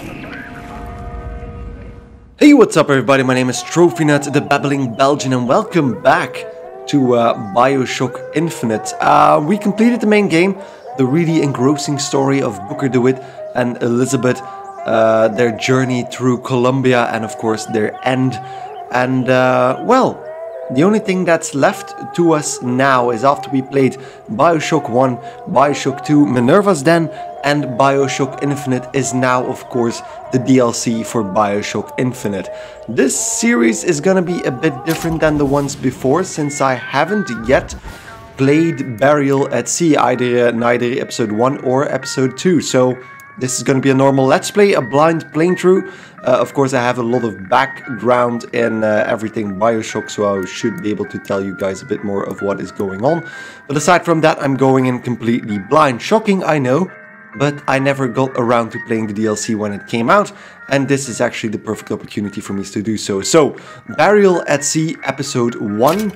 Hey, what's up everybody? My name is TroVNut, the Babbling Belgian, and welcome back to uh, Bioshock Infinite. Uh, we completed the main game, the really engrossing story of Booker DeWitt and Elizabeth, uh, their journey through Columbia, and of course their end. And, uh, well, the only thing that's left to us now is after we played Bioshock 1, Bioshock 2, Minerva's Den, and Bioshock Infinite is now, of course, the DLC for Bioshock Infinite. This series is gonna be a bit different than the ones before, since I haven't yet played Burial at Sea, either neither episode 1 or episode 2, so this is gonna be a normal let's play, a blind playthrough. Uh, of course, I have a lot of background in uh, everything Bioshock, so I should be able to tell you guys a bit more of what is going on. But aside from that, I'm going in completely blind. Shocking, I know, but I never got around to playing the DLC when it came out, and this is actually the perfect opportunity for me to do so. So, Burial at Sea Episode 1.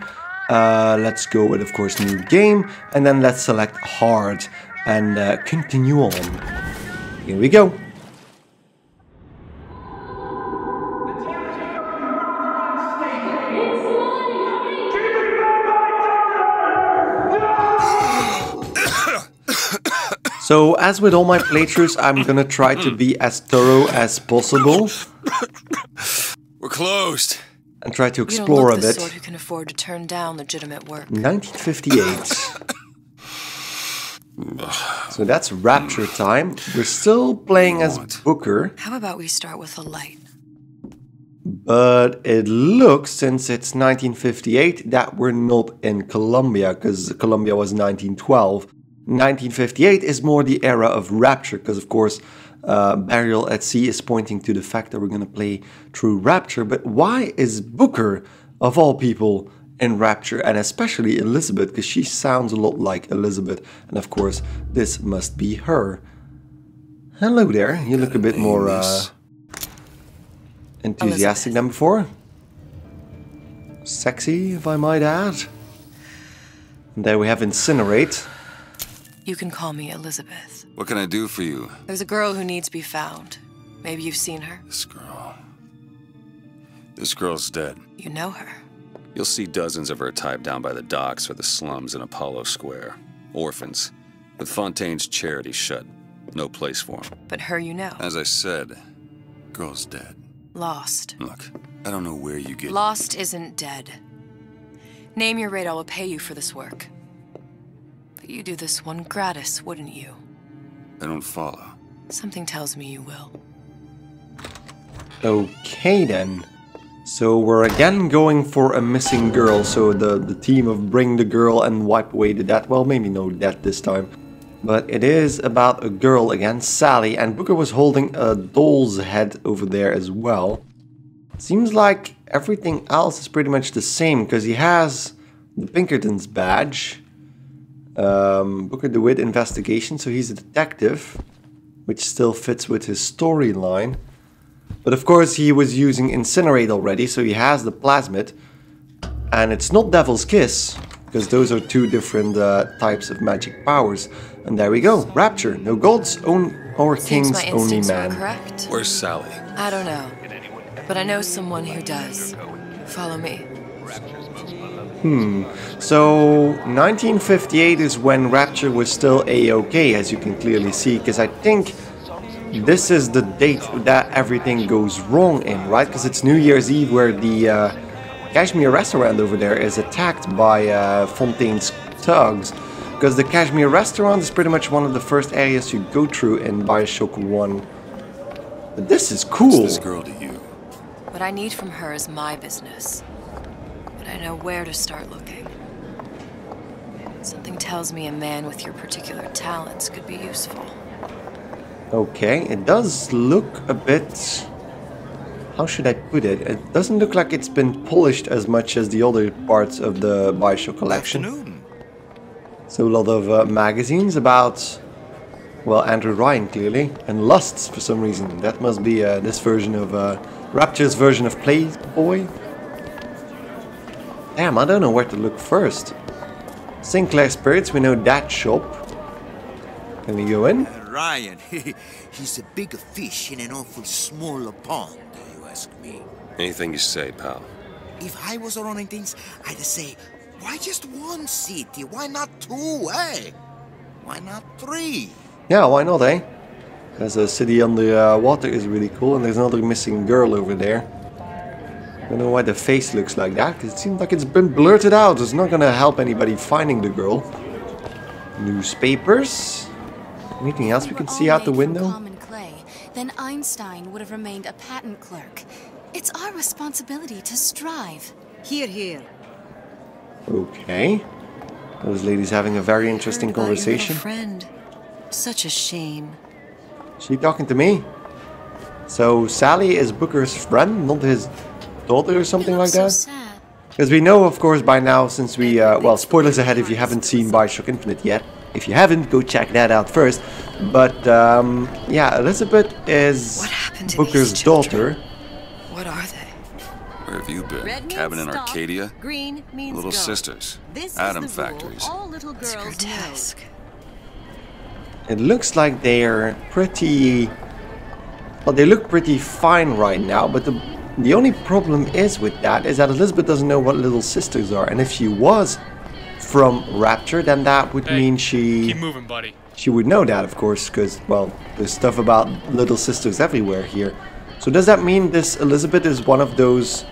Uh, let's go with, of course, new game, and then let's select hard and uh, continue on. Here we go. So, as with all my playthroughs, I'm gonna try to be as thorough as possible. We're closed. And try to You don't explore look a the bit. sort who can afford to turn down legitimate work. 1958. so that's Rapture time. We're still playing as Booker, How about we start with a light? but it looks, since it's 1958, that we're not in Columbia, because Columbia was 1912. 1958 is more the era of Rapture, because of course, uh, Burial at Sea is pointing to the fact that we're going to play through Rapture. But why is Booker, of all people, in Rapture, and especially Elizabeth, because she sounds a lot like Elizabeth, and of course, this must be her. Hello there, you look a bit more uh, enthusiastic than before. Sexy, if I might add. And there we have Incinerate. You can call me Elizabeth. What can I do for you? There's a girl who needs to be found. Maybe you've seen her. This girl. This girl's dead. You know her. You'll see dozens of her type down by the docks or the slums in Apollo Square. Orphans. With Fontaine's charity shut. No place for them. But her you know. As I said, girl's dead. Lost. Look, I don't know where you get. Lost isn't dead. Name your rate, I will pay you for this work. But you do this one gratis, wouldn't you? I don't follow. Something tells me you will. Okay then. So we're again going for a missing girl. So the, the team of bring the girl and wipe away the dead. Well, maybe no dead this time. But it is about a girl again, Sally. And Booker was holding a doll's head over there as well. Seems like everything else is pretty much the same. Because he has the Pinkerton's badge. Um, Booker DeWitt investigation. So he's a detective. Which still fits with his storyline. But of course he was using Incinerate already, so he has the Plasmid. And it's not Devil's Kiss, because those are two different uh, types of magic powers. And there we go, Rapture. No gods own or Seems kings, my only instincts were man. correct. Where's Sally? I don't know. But I know someone who does. Follow me. Hmm, so 1958 is when Rapture was still A-OK, as you can clearly see, because I think this is the date that everything goes wrong in, right? Because it's New Year's Eve where the uh, Kashmir restaurant over there is attacked by uh, Fontaine's thugs. Because the Kashmir restaurant is pretty much one of the first areas you go through in Bioshock 1. But this is cool. What's cool. this girl to you? What I need from her is my business. But I know where to start looking. Something tells me a man with your particular talents could be useful. Okay, it does look a bit... How should I put it? It doesn't look like it's been polished as much as the other parts of the Bioshock collection. So a lot of uh, magazines about, well, Andrew Ryan clearly, and lusts for some reason. That must be uh, this version of uh, Rapture's version of Playboy. Damn, I don't know where to look first. Sinclair Spirits, we know that shop. Can we go in? Ryan, he's a bigger fish in an awful smaller pond, you ask me. Anything you say, pal. If I was running things, I'd say, why just one city? Why not two, eh? Why not three? Yeah, why not, eh? There's a city on the uh, water is really cool, and there's another missing girl over there. I don't know why the face looks like that, because it seems like it's been blurted out. It's not gonna help anybody finding the girl. Newspapers? Anything else we can see out the window? Common clay, then Einstein would have remained a patent clerk. It's our responsibility to strive. Here, here. Okay. Those ladies having a very interesting Heard about your little conversation. friend. Such a shame. She talking to me? So Sally is Booker's friend, not his daughter or something like look so that? sad. Because we know, of course, by now, since we, uh, well, spoilers ahead if you haven't seen Bioshock Infinite yet. If you haven't, go check that out first. But, um, yeah, Elizabeth is What happened to Booker's these daughter. What are they? Where have you been? Red Cabin in stop, Arcadia? Green means Little go. sisters. This Atom is the factories. all little It's girls know. grotesque. It looks like they're pretty... Well, they look pretty fine right now, but the, the only problem is with that is that Elizabeth doesn't know what little sisters are. And if she was from Rapture, then that would Hey, mean she... Keep moving, buddy. She would know that, of course, because, well, there's stuff about little sisters everywhere here. So does that mean this Elizabeth is one of those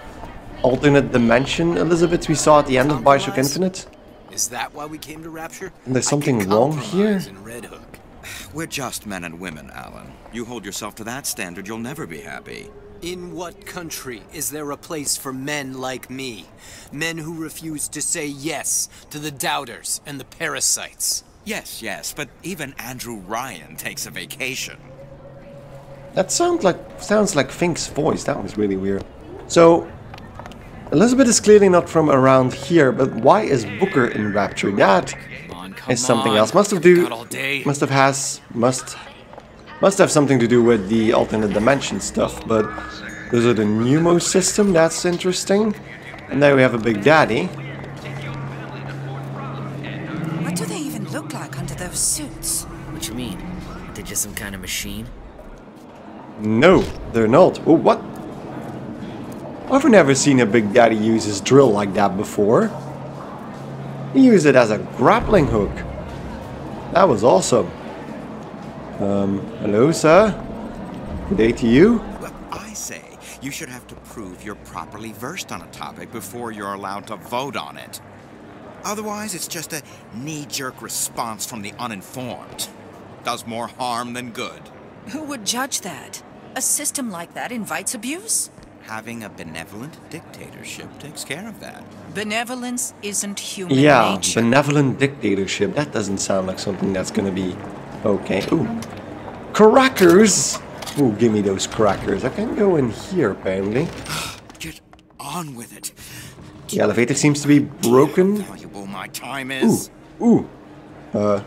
alternate dimension Elizabeths we saw at the end of Bioshock Infinite? Is that why we came to Rapture? And there's something wrong here? In Red Hook. We're just men and women, Alan. You hold yourself to that standard, you'll never be happy. In what country is there a place for men like me? Men who refuse to say yes to the doubters and the parasites. Yes, yes, but even Andrew Ryan takes a vacation. That sounds like sounds like Fink's voice. That was really weird. So Elizabeth is clearly not from around here, but why is Booker in Rapture? That on, is something on. else. Must have do all day. must have has must must have something to do with the alternate dimension stuff. But those are the pneumo system. That's interesting. And there we have a Big Daddy. What do they even look like under those suits? What you mean? They're just some kind of machine? No, they're not. Oh, what? I've never seen a Big Daddy use his drill like that before. He used it as a grappling hook. That was awesome. Um, hello, sir? Good day to you? Well, I say you should have to prove you're properly versed on a topic before you're allowed to vote on it. Otherwise, it's just a knee-jerk response from the uninformed. Does more harm than good. Who would judge that? A system like that invites abuse? Having a benevolent dictatorship takes care of that. Benevolence isn't human Yeah, nature. benevolent dictatorship. That doesn't sound like something that's gonna be okay. Ooh. Crackers! Ooh, give me those crackers. I can go in here, apparently. Get on with it. The elevator seems to be broken. Valuable my time Ooh, is. ooh. Uh,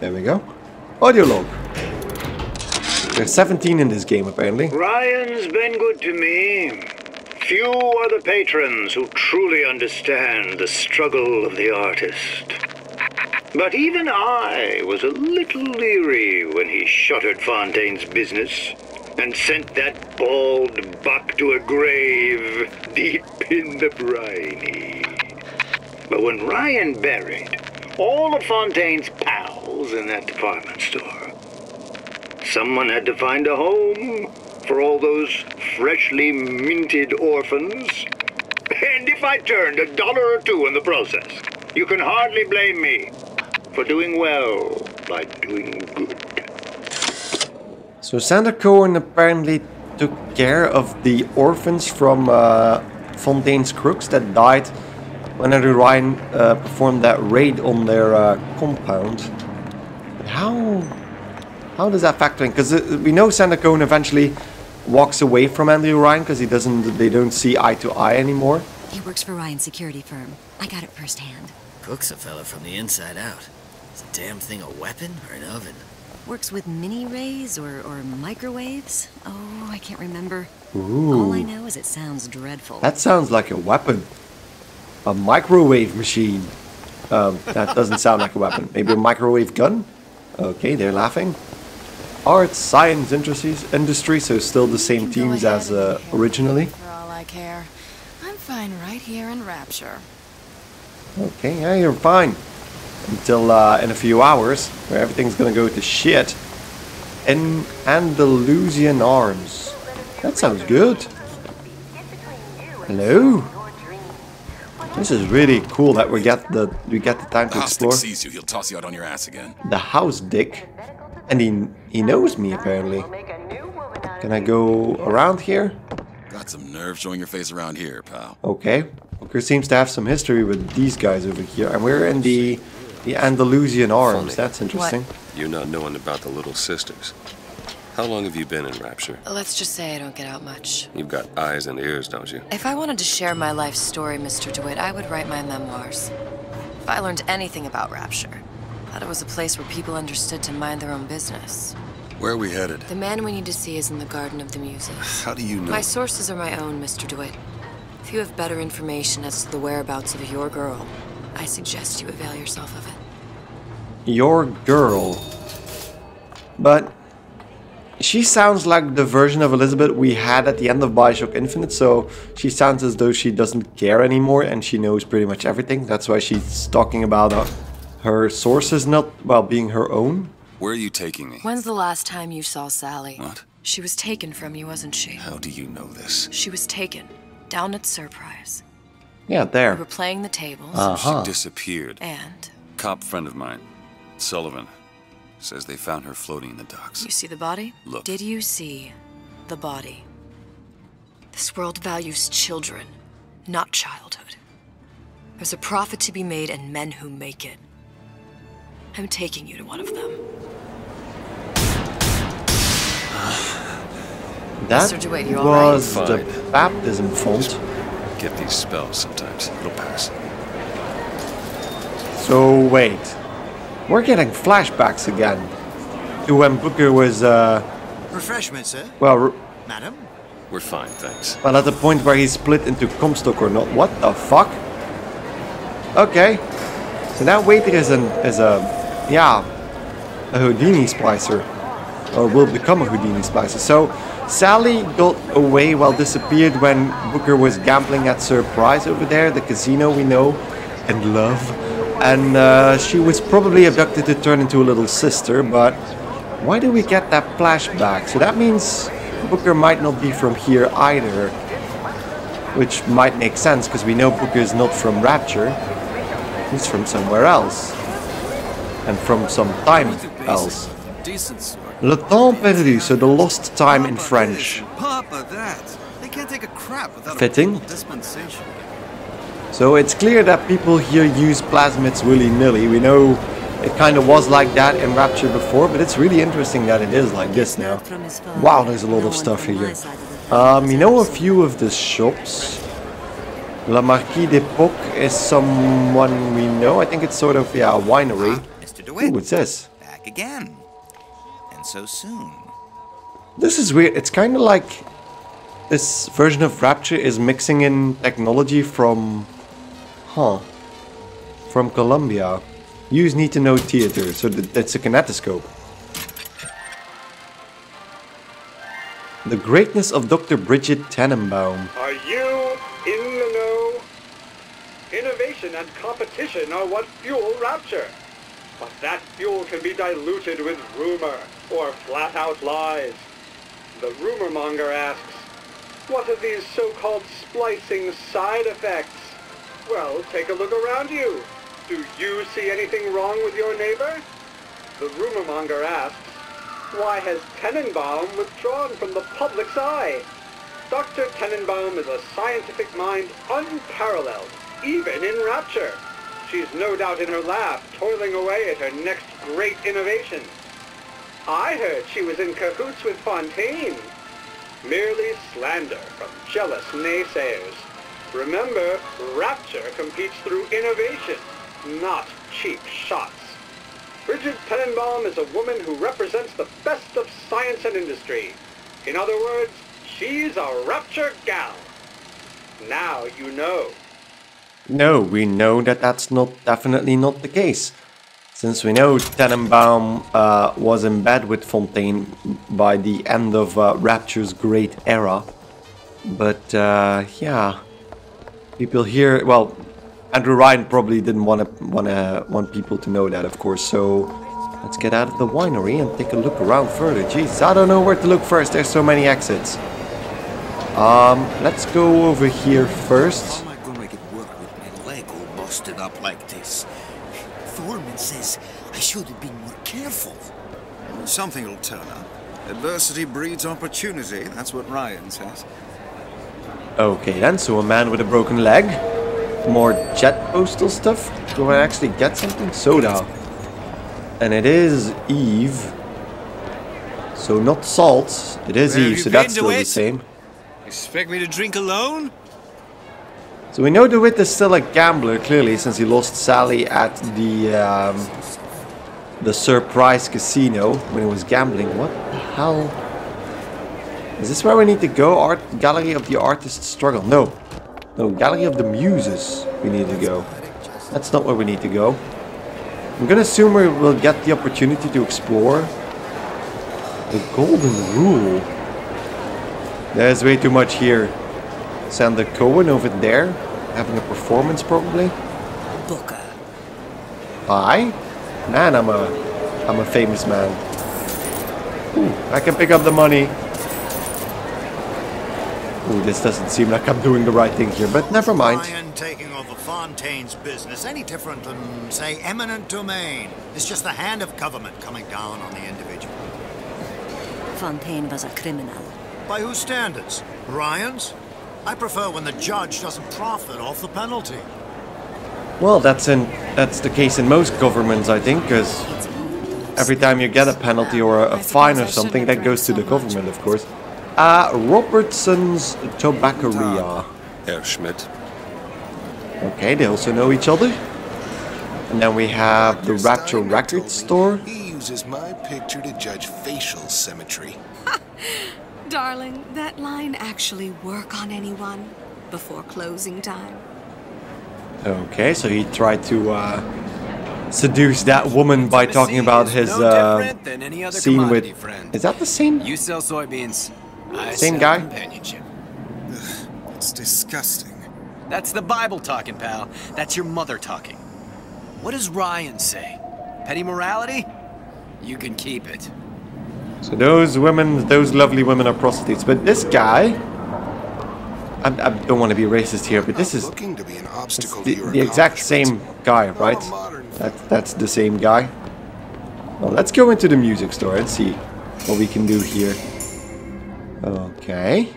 there we go. Audio log. There's 17 in this game, apparently. Ryan's been good to me. Few are the patrons who truly understand the struggle of the artist. But even I was a little leery when he shuttered Fontaine's business and sent that bald buck to a grave deep in the briny. But when Ryan buried all of Fontaine's pals in that department store, someone had to find a home for all those freshly minted orphans. And if I turned a dollar or two in the process, you can hardly blame me for doing well by doing good. So Sander Cohen apparently took care of the orphans from uh, Fontaine's Crooks that died when Andrew Ryan uh, performed that raid on their uh, compound. But how how does that factor in? Because uh, we know Sander Cohen eventually walks away from Andrew Ryan because he doesn't they don't see eye to eye anymore. He works for Ryan's security firm. I got it firsthand. Cooks a fella from the inside out. Is the damn thing a weapon or an oven? Works with mini rays or, or microwaves. Oh, I can't remember. Ooh. All I know is it sounds dreadful. That sounds like a weapon. A microwave machine. Um, that doesn't sound like a weapon. Maybe a microwave gun? Okay, they're laughing. Art Science Industries, industry so still the same Go teams as uh, originally. For all I care, I'm fine right here in Rapture. Okay, yeah, you're fine. Until uh, in a few hours, where everything's gonna go to shit. In Andalusian Arms. That sounds good. Hello? This is really cool that we get the we get the time to explore. sees you, he'll toss you out on your ass again. The house dick. And he he knows me apparently. Can I go around here? Got some nerve showing your face around here, pal. Okay. Booker seems to have some history with these guys over here. And we're in the the Andalusian Arms. That's interesting. You're not knowing about the Little Sisters. How long have you been in Rapture? Let's just say I don't get out much. You've got eyes and ears, don't you? If I wanted to share my life story, Mr. DeWitt, I would write my memoirs. If I learned anything about Rapture, that it was a place where people understood to mind their own business. Where are we headed? The man we need to see is in the Garden of the Muses. How do you know? My sources are my own, Mr. DeWitt. If you have better information as to the whereabouts of your girl, I suggest you avail yourself of it. Your girl. But she sounds like the version of Elizabeth we had at the end of Bioshock Infinite, so she sounds as though she doesn't care anymore and she knows pretty much everything. That's why she's talking about uh, her sources not, well, being her own. Where are you taking me? When's the last time you saw Sally? What? She was taken from you, wasn't she? How do you know this? She was taken. Down at Surprise. Yeah, there. We there. were playing the tables. Uh-huh. She disappeared. And Cop friend of mine, Sullivan, says they found her floating in the docks. you see the body? Look. Did you see the body? This world values children, not childhood. There's a profit to be made and men who make it. I'm taking you to one of them. That Mr. DeWitt, you all right? was the baptism font. Get these spells sometimes. It'll pass. So wait, we're getting flashbacks again to when Booker was, uh, Refreshment, sir. well, r- Madam? We're fine, thanks. well, at the point where he split into Comstock or not. What the fuck? Okay, so now waiter is an is a, yeah, a Houdini splicer, or will become a Houdini splicer. So Sally got away, well, disappeared when Booker was gambling at Surprise over there, the casino we know and love. And uh, she was probably abducted to turn into a little sister, but why do we get that flashback? So that means Booker might not be from here either. Which might make sense, because we know Booker is not from Rapture. He's from somewhere else. And from some time else. Decent. Le temps perdu, so the lost time in French. Papa that. They can't take a crap without Fitting. So it's clear that people here use plasmids willy-nilly. We know it kind of was like that in Rapture before, but it's really interesting that it is like this now. Wow, there's a lot of stuff here. Um, you know a few of the shops. La Marquis d'Epoque is someone we know. I think it's sort of, yeah, a winery. DeWitt. Ooh, what's this? Back again. And so soon. This is weird. It's kind of like this version of Rapture is mixing in technology from, huh, from Columbia. Use need to know theater, so th- it's a kinetoscope. The greatness of Dr. Bridget Tenenbaum. Are you in the know? Innovation and competition are what fuel rapture. But that fuel can be diluted with rumor or flat out lies. The rumor monger asks, what are these so-called splicing side effects? Well, take a look around you. Do you see anything wrong with your neighbor? The rumor monger asks, why has Tenenbaum withdrawn from the public's eye? Dr. Tenenbaum is a scientific mind unparalleled, even in Rapture. She's no doubt in her lab, toiling away at her next great innovation. I heard she was in cahoots with Fontaine. Merely slander from jealous naysayers. Remember, Rapture competes through innovation, not cheap shots. Bridget Tenenbaum is a woman who represents the best of science and industry. In other words, she's a Rapture gal. Now you know. No, we know that that's not definitely not the case. Since we know Tenenbaum uh, was in bed with Fontaine by the end of uh, Rapture's great era. But uh, yeah, people here, well, Andrew Ryan probably didn't want to want to want people to know that, of course. So let's get out of the winery and take a look around further. Jeez, I don't know where to look first. There's so many exits. Um, let's go over here first. How am I gonna make it work with my leg all busted up like this? Foreman says I should have been more careful. Something will turn up. Adversity breeds opportunity. That's what Ryan says. Okay then, so a man with a broken leg. More jet postal stuff. Do I actually get something? Soda. And it is Eve. So not salt. It is Where Eve, so that's been, still the same. Expect me to drink alone? So we know DeWitt is still a gambler, clearly, since he lost Sally at the um, the surprise casino when he was gambling. What the hell? Is this where we need to go? Art Gallery of the Artist's Struggle? No. No, Gallery of the Muses we need to go. That's not where we need to go. I'm gonna assume we will get the opportunity to explore the Golden Rule. There's way too much here. Sander Cohen over there, having a performance probably. Booker. I? man, I'm a, I'm a famous man. Ooh, I can pick up the money. Ooh, this doesn't seem like I'm doing the right thing here, but never mind. Ryan taking over Fontaine's business any different than, say, eminent domain? It's just the hand of government coming down on the individual. Fontaine was a criminal. By whose standards? Ryan's? I prefer when the judge doesn't profit off the penalty. Well, that's in that's the case in most governments, I think, because every time you get a penalty or a, a fine or something, that goes to the government, of course. Uh, Robertson's Tobacceria. Herr Schmidt. Okay, they also know each other. And then we have the Rapture Records store. He uses my picture to judge facial symmetry. Darling, that line actually work on anyone before closing time? Okay, so he tried to uh, seduce that woman by talking about his no uh, than any other scene with. commodity, friend. Is that the same? You sell soybeans. I Same sell guy? Companionship. It's disgusting. That's the Bible talking, pal. That's your mother talking. What does Ryan say? Petty morality? You can keep it. So those women, those lovely women are prostitutes. But this guy, I, I don't want to be racist here, but this is to be an obstacle the, to the exact same guy, right? That, that's the same guy. Well, let's go into the music store and see what we can do here. Okay.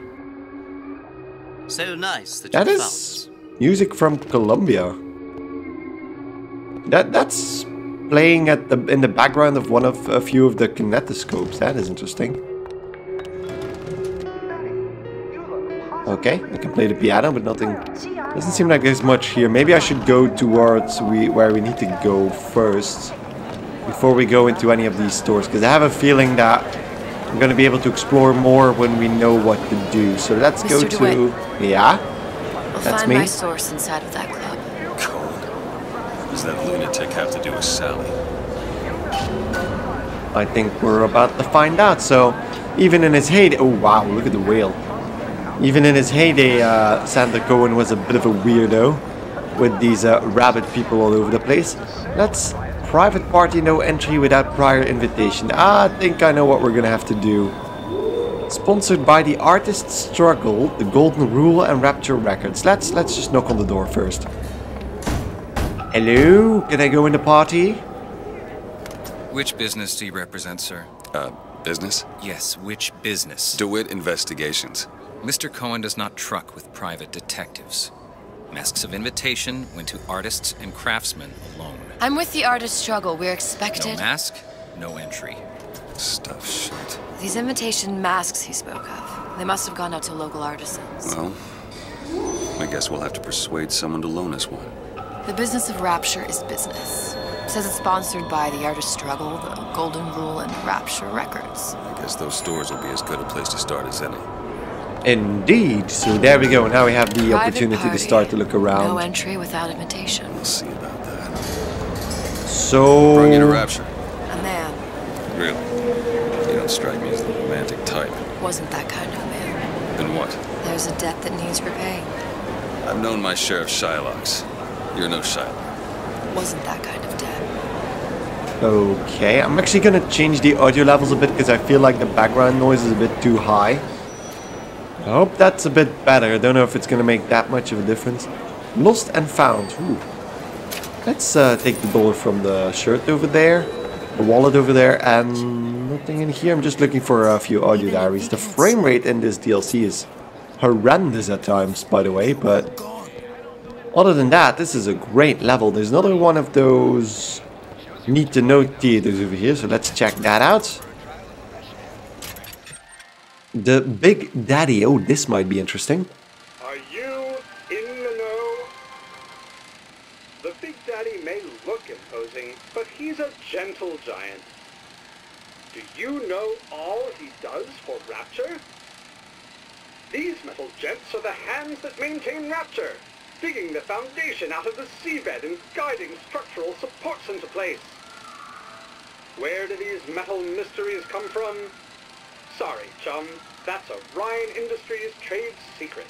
So nice that, That you is music from Columbia. That that's playing at the in the background of one of a few of the kinetoscopes. That is interesting. Okay, I can play the piano, but nothing. Doesn't seem like there's much here. Maybe I should go towards we where we need to go first before we go into any of these stores, because I have a feeling that I'm going to be able to explore more when we know what to do. So let's go Mr. to yeah. We'll That's find me. my source inside of that club. Does that lunatic have to do with Sally? I think we're about to find out. So, even in his heyday, oh wow, look at the whale. Even in his heyday, uh, Sander Cohen was a bit of a weirdo with these uh, rabid people all over the place. Let's private party, no entry without prior invitation. I think I know what we're gonna have to do. Sponsored by the Artist Struggle, the Golden Rule, and Rapture Records. Let's let's just knock on the door first. Hello, can I go in the party? Which business do you represent, sir? Uh, business? Yes, which business? DeWitt Investigations. Mr. Cohen does not truck with private detectives. Masks of invitation went to artists and craftsmen alone. I'm with the artist struggle. We're expected. No mask, no entry. Stuff shit. These invitation masks he spoke of. They must have gone out to local artisans. Well, I guess we'll have to persuade someone to loan us one. The business of Rapture is business. Says it's sponsored by the Artist Struggle, the Golden Rule, and Rapture Records. I guess those stores will be as good a place to start as any. Indeed. So there we go. Now we have the Private opportunity to start to look around. No entry without invitation. We'll see about that. So. Bring you to Rapture. A man. Really? You don't strike me as the romantic type. Wasn't that kind of a man. Then what? There's a debt that needs repaying. I've known my share of Shylocks. You're no Shylock. Wasn't that kind of debt. Okay, I'm actually gonna change the audio levels a bit because I feel like the background noise is a bit too high. I hope that's a bit better. I don't know if it's gonna make that much of a difference. Lost and found. Ooh. Let's uh, take the dollar from the shirt over there, the wallet over there, and nothing in here. I'm just looking for a few audio diaries. The frame rate in this DLC is horrendous at times, by the way, but other than that, this is a great level. There's another one of those need to know theaters over here, so let's check that out. The Big Daddy. Oh, this might be interesting. Are you in the know? The Big Daddy may look imposing, but he's a gentle giant. Do you know all he does for Rapture? These metal jets are the hands that maintain Rapture, digging the foundation out of the seabed and guiding structural supports into place. Where do these metal mysteries come from? Sorry, chum. That's Ryan Industries trade secret.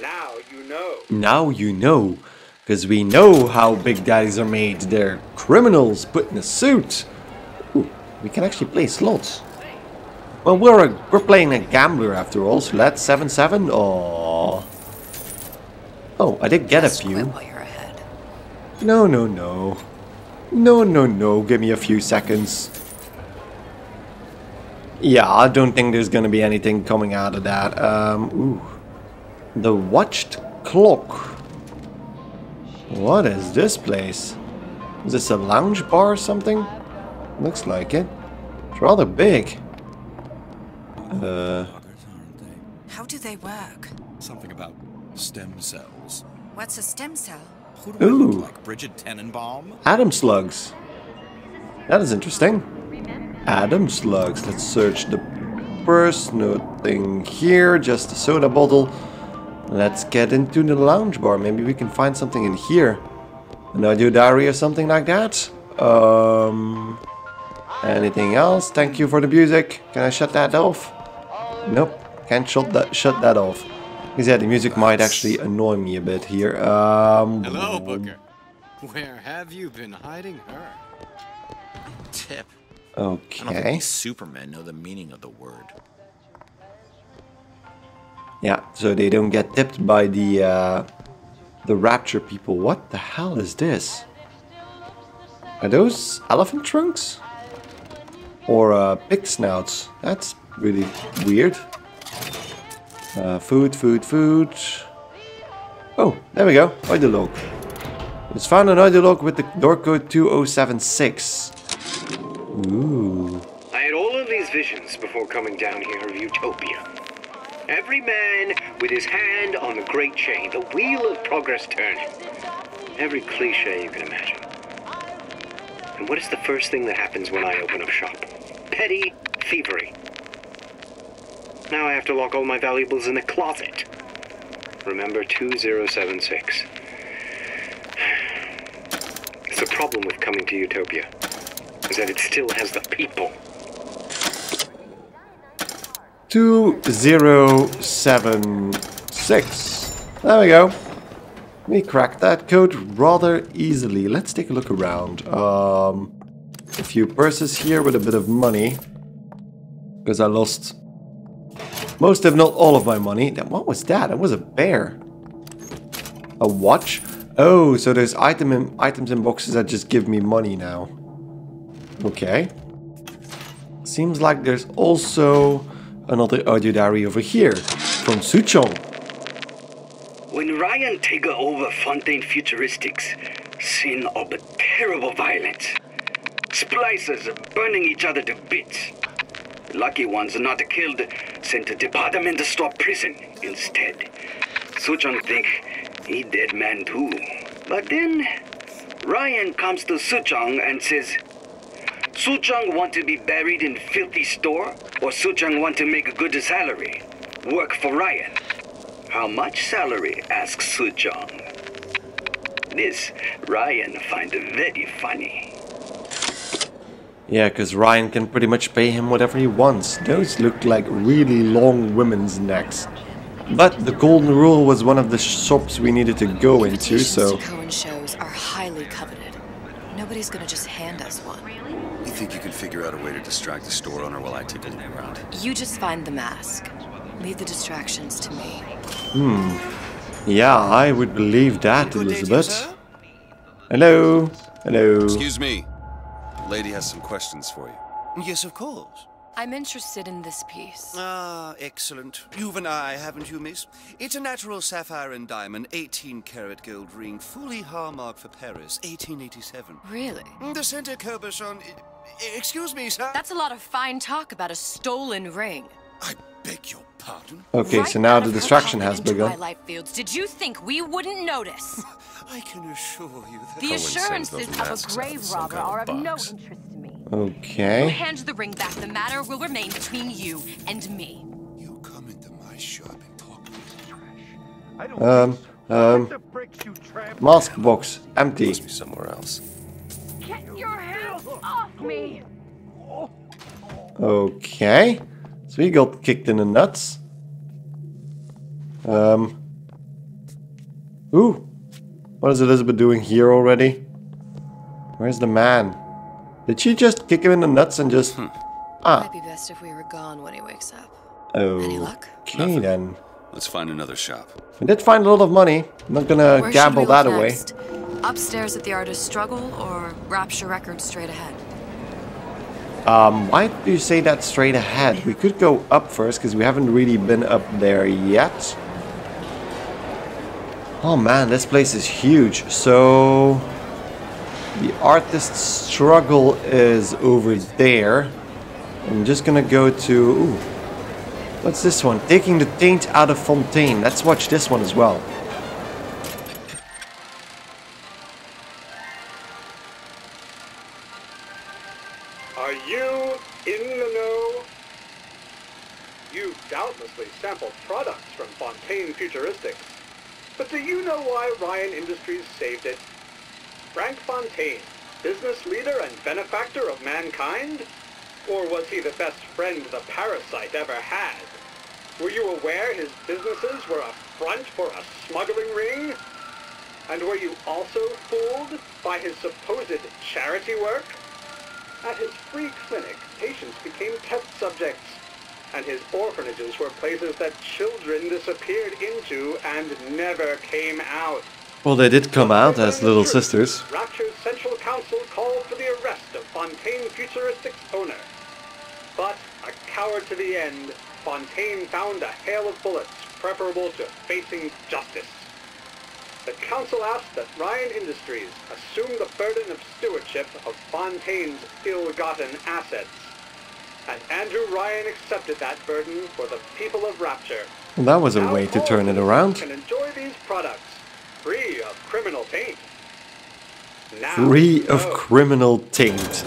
Now you know. Now you know. Because we know how Big Daddies are made. They're criminals put in a suit. Ooh, we can actually play slots. Well, we're a, we're playing a gambler after all, so let's 7-7. Oh. Oh, I did get a few. No, no, no. No, no, no. Give me a few seconds. Yeah, I don't think there's gonna be anything coming out of that. Um, ooh. The Watched Clock. What is this place? Is this a lounge bar or something? Looks like it. It's rather big. Uh, How do they work? Something about stem cells. What's a stem cell? Who Ooh. look like? Bridget Tenenbaum? Atom slugs. That is interesting. Atom slugs. Let's search the purse. Nothing here. Just a soda bottle. Let's get into the lounge bar. Maybe we can find something in here. An audio diary or something like that. Um, anything else? Thank you for the music. Can I shut that off? Nope. Can't shut that shut that off. Because yeah, the music might actually annoy me a bit here. Um, Hello, Booker. Where have you been hiding her? Tip. I Okay. these supermen know the meaning of the word. Yeah, so they don't get tipped by the uh, the rapture people. What the hell is this? Are those elephant trunks? Or uh, pig snouts? That's really weird. Uh, food, food, food. Oh, there we go. audio log. Let's find an audio log with the door code 2076. Ooh. I had all of these visions before coming down here of Utopia. Every man with his hand on the great chain, the wheel of progress turning. Every cliche you can imagine. And what is the first thing that happens when I open up shop? Petty thievery. Now I have to lock all my valuables in the closet. Remember 2076. It's a problem with coming to Utopia, is that it still has the people. 2076. There we go. We cracked that code rather easily. Let's take a look around. Um, a few purses here with a bit of money. Because I lost most, if not all, of my money. What was that? It was a bear. A watch? Oh, so there's item in, items in boxes that just give me money now. Okay. Seems like there's also another audio diary over here from Suchong. When Ryan take over Fontaine Futuristics, scene of terrible violence. Splicers burning each other to bits. Lucky ones not killed, sent to department store prison instead. Suchong think he dead man too. But then Ryan comes to Suchong and says, Suchong want to be buried in filthy store, or Suchong want to make a good salary, work for Ryan. How much salary? asks Suchong. This Ryan find very funny. Yeah, because Ryan can pretty much pay him whatever he wants. Those look like really long women's necks. But the Golden Rule was one of the shops we needed to go into, so... to Cohen shows are highly coveted. Nobody's gonna just hand us one. You think you can figure out a way to distract the store owner while I take a look around? You just find the mask. Leave the distractions to me. Hmm. Yeah, I would believe that, Elizabeth. Hello. Hello. Excuse me. The lady has some questions for you. Yes, of course. I'm interested in this piece. Ah, excellent. You've an eye, haven't you, miss? It's a natural sapphire and diamond, 18 karat gold ring, fully hallmark for Paris, 1887. Really? The center Cabochon. Excuse me, sir. That's a lot of fine talk about a stolen ring. I beg your pardon? Okay, so now the distraction has begun. Twilight Fields. Did you think we wouldn't notice? I can assure you that the assurances of a grave robber are of no interest to me. Okay. Hand the ring back. The matter will remain between you and me. You come into my shop and talk trash. Um, um, mask box, empty. Must be somewhere else. Get your hands off me! Okay. So he got kicked in the nuts. Um. Ooh. What is Elizabeth doing here already? Where's the man? Did she just kick him in the nuts and just... Ah. Might be best if we were gone when he wakes up. Any luck? Okay then. Let's find another shop. We did find a lot of money. I'm not gonna Where gamble should we that look away. next? Upstairs at the Artist's Struggle or Rapture Records straight ahead? Um, why do you say that straight ahead? We could go up first because we haven't really been up there yet. Oh man, this place is huge. So the artist's struggle is over there. I'm just gonna go to ooh, what's this one? Taking the taint out of Fontaine. Let's watch this one as well. From Fontaine Futuristics. But do you know why Ryan Industries saved it? Frank Fontaine, business leader and benefactor of mankind? Or was he the best friend the parasite ever had? Were you aware his businesses were a front for a smuggling ring? And were you also fooled by his supposed charity work? At his free clinic, patients became test subjects, and his orphanages were places that children disappeared into and never came out. Well, they did come out as little sisters. Rapture's Central Council called for the arrest of Fontaine Futuristics owner. But, a coward to the end, Fontaine found a hail of bullets preferable to facing justice. The council asked that Ryan Industries assume the burden of stewardship of Fontaine's ill-gotten assets. And Andrew Ryan accepted that burden for the people of Rapture. Well, that was a way to turn it around. Can enjoy these products free of criminal taint. Now, Free of criminal taint.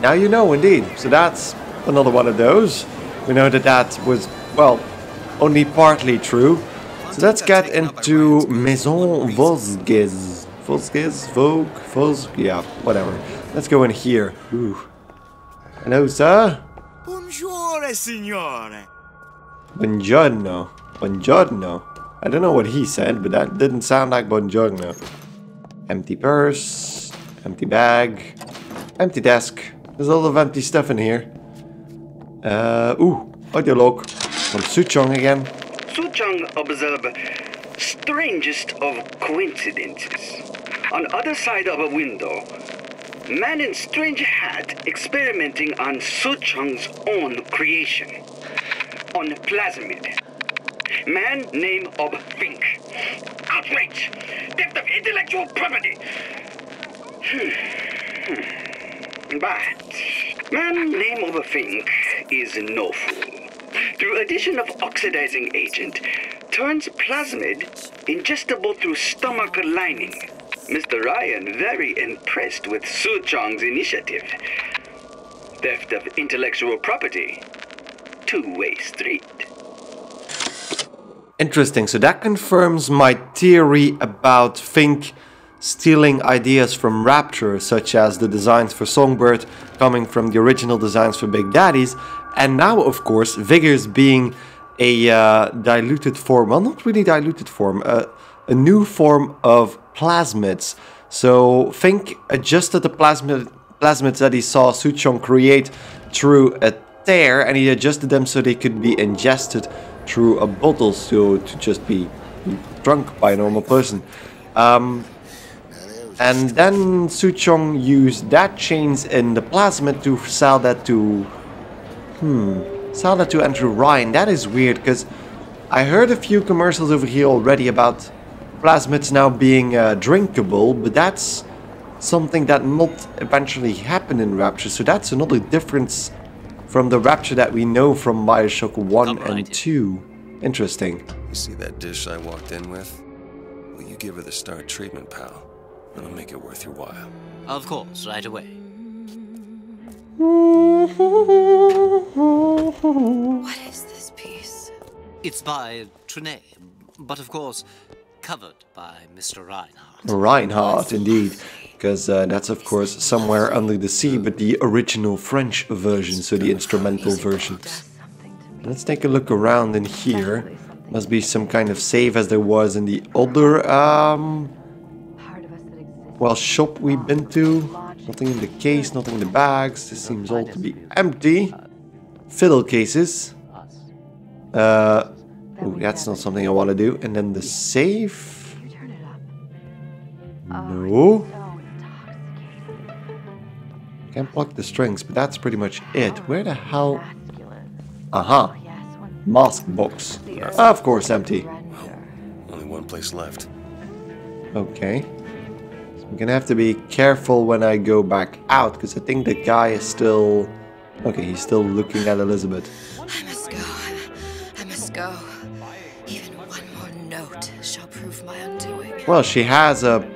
Now you know, indeed. So that's another one of those. We know that that was, well, only partly true. So let's get into Maison Vosges. Vosges? Vogue? Vos? Yeah, whatever. Let's go in here. Ooh. Hello, sir. Buongiorno, signore. Buongiorno. Buongiorno. I don't know what he said, but that didn't sound like buongiorno. Empty purse. Empty bag. Empty desk. There's a lot of empty stuff in here. Uh, ooh. Audio log. From Suchong again. Suchong observe strangest of coincidences. On other side of a window, man in strange hat experimenting on Suchong's own creation. On plasmid. Man name of Fink. Outrage! Theft of intellectual property! Hmm. But man name of Fink is no fool. Through addition of oxidizing agent, turns plasmid ingestible through stomach lining. Mr. Ryan very impressed with Suchong's initiative. Theft of intellectual property. Two-way street. Interesting. So that confirms my theory about Fink stealing ideas from Rapture, such as the designs for Songbird coming from the original designs for Big Daddies, and now, of course, Vigors being a uh, diluted form, well, not really diluted form, uh, a new form of plasmids. So Fink adjusted the plasmid, plasmids that he saw Suchong create through a tear, and he adjusted them so they could be ingested through a bottle, so to just be drunk by a normal person. Um, and then Suchong used that chains in the plasmid to sell that to... Hmm... Sell that to Andrew Ryan. That is weird, because I heard a few commercials over here already about plasmids now being uh, drinkable, but that's something that not eventually happened in Rapture, so that's another difference from the Rapture that we know from Bioshock 1 and 2. Interesting. You see that dish I walked in with? Will you give her the star treatment, pal? That'll make it worth your while. Of course, right away. What is this piece? It's by Trenet, but of course, covered by Mr. Reinhardt. Reinhardt, indeed. Because uh, that's, of course, somewhere under the sea, but the original French version, so the instrumental version. Let's take a look around in here. Must be some kind of save as there was in the other, um... Well, shop we've been to. Nothing in the case, nothing in the bags. This seems all to be empty. Fiddle cases. Uh... Ooh, that's not something I want to do. And then the safe... No. Can't block the strings, but that's pretty much it. Where the hell... Aha. Uh-huh. Mask box. Of course, empty. Only one place left. Okay. So I'm gonna have to be careful when I go back out, because I think the guy is still... Okay, he's still looking at Elizabeth. Well, she has a,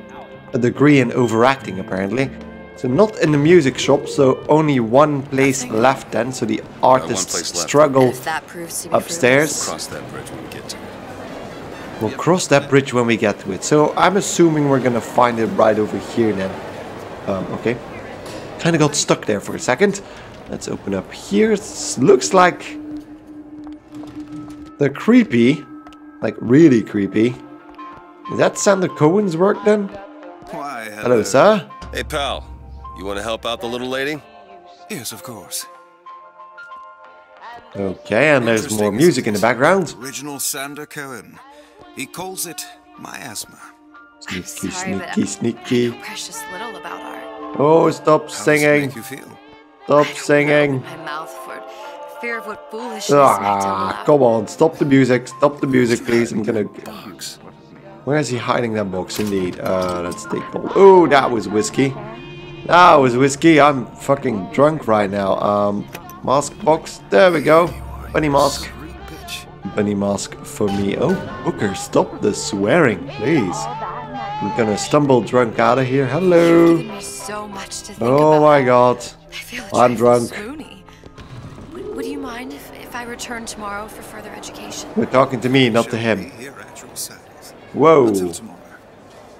a degree in overacting, apparently. So not in the music shop, so only one place left then, so the artists struggle upstairs. We'll cross that bridge when we get to it. We'll cross that bridge when we get to it. So I'm assuming we're gonna find it right over here then. Um, okay. Kind of got stuck there for a second. Let's open up here. It looks like they're creepy, like really creepy. Is that Sander Cohen's work then? Why, Hello, sir. Hey, pal. You want to help out the little lady? Yes, of course. Okay, and there's more music in the background. Original Sander Cohen. He calls it miasma. Sneaky, Sorry, but sneaky, sneaky. Precious little about art. Oh, stop How does it singing. make you feel? Stop singing. My mouth for fear of what foolishness Ah, come on, stop the music, stop the music, please. I'm gonna. Where is he hiding that box? Indeed. Uh, let's take. Oh, that was whiskey. That was whiskey. I'm fucking drunk right now. Um, mask box. There we go. Bunny mask. Bunny mask for me. Oh, Booker, stop the swearing, please. I'm gonna stumble drunk out of here. Hello. given me so much to think Oh my god. I'm drunk. would you mind if, if I return tomorrow for further education? You're talking to me, not to him. Here at your service. Whoa. Until tomorrow.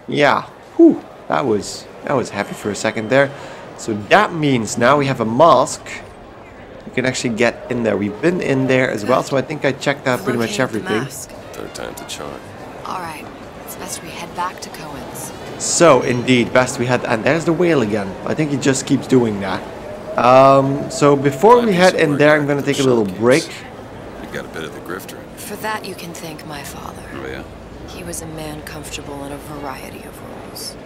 Yeah. Whew. That was that was heavy for a second there. So that means now we have a mask. We can actually get in there. We've been in there as well, so I think I checked out pretty much everything. Third time to charm. All right. It's best we head back to Cohen's. So indeed, best we had, and there's the whale again. I think he just keeps doing that. Um, so before we head in there, I'm gonna take a little break. You've got a bit of the grifter. For that, you can thank my father. Oh, yeah? He was a man comfortable in a variety of roles.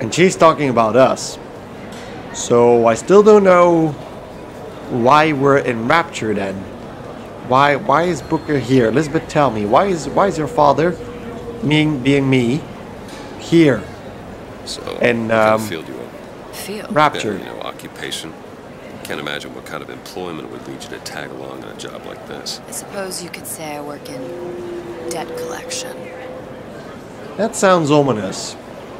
And she's talking about us. So I still don't know why we're in Rapture then. Why why is Booker here? Elizabeth, tell me. Why is why is your father, being being me, here? So, And, what um, field you in? Field? Rapture. Yeah, you know, occupation. Can't imagine what kind of employment would lead you to tag along on a job like this. I suppose you could say I work in debt collection. That sounds ominous.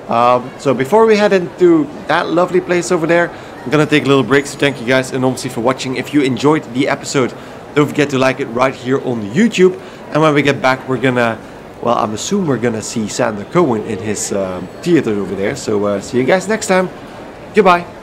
Um, so before we head into that lovely place over there, I'm gonna take a little break. So thank you guys enormously for watching. If you enjoyed the episode, don't forget to like it right here on YouTube. And when we get back, we're gonna well, I'm assuming we're gonna see Sander Cohen in his um, theater over there. So uh, see you guys next time. Goodbye.